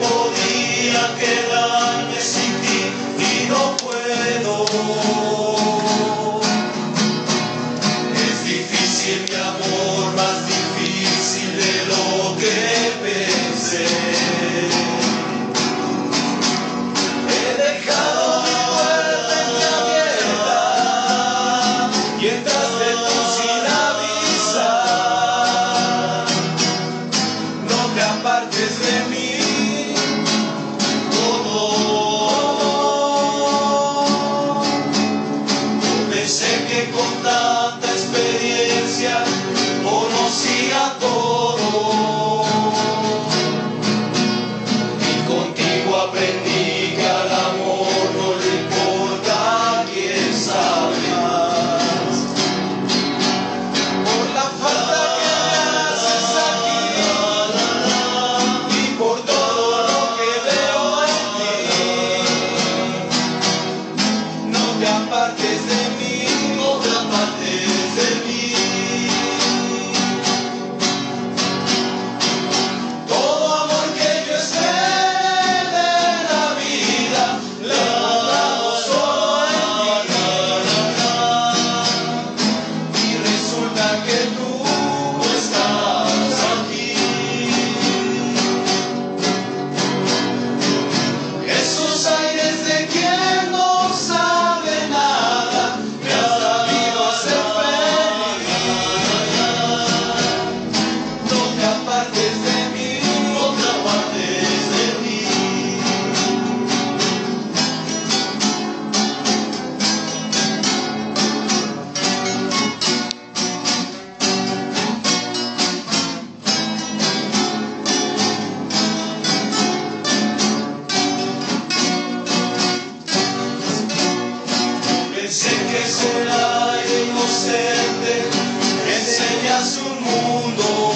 podría quedarme sin ti y no puedo. encontrada. Pensé que será inocente, enseña su mundo.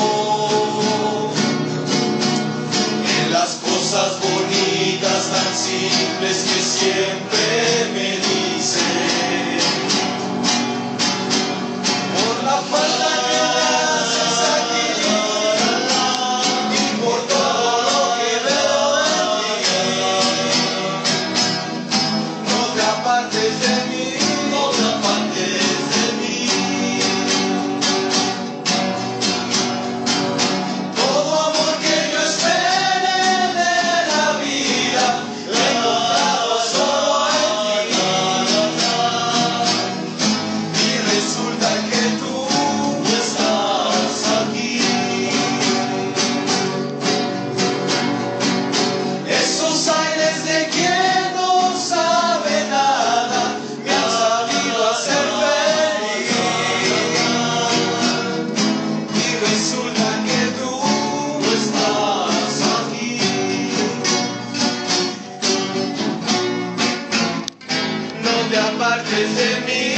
vida partes de mí.